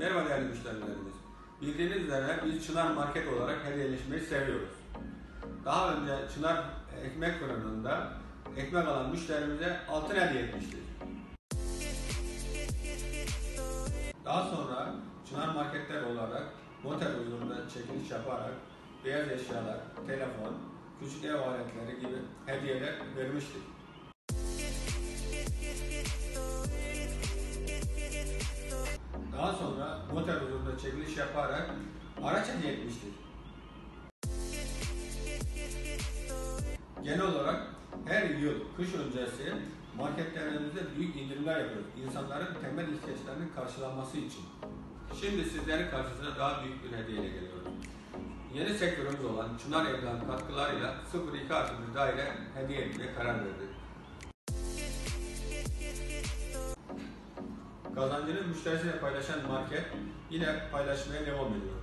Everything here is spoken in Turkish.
Merhaba değerli müşterilerimiz. Bildiğiniz üzere biz Çınar Market olarak hediyeleşmeyi seviyoruz. Daha önce Çınar ekmek fırınında ekmek alan müşterimize altın hediye etmiştik. Daha sonra Çınar Marketler olarak noter huzurunda çekiliş yaparak beyaz eşyalar, telefon, küçük ev aletleri gibi hediyeler vermiştik. Noter huzurunda çekiliş yaparak araç hediye etmiştik. Genel olarak her yıl kış öncesi marketlerimizde büyük indirimler yapıyoruz. İnsanların temel ihtiyaçlarının karşılanması için. Şimdi sizlerin karşısına daha büyük bir hediyeyle geliyoruz. Yeni sektörümüz olan Çınar Evlen katkılarıyla 02 artı bir daire hediye etmeye karar verdik. Kazancını müşterisiyle paylaşan market yine paylaşmaya devam ediyor.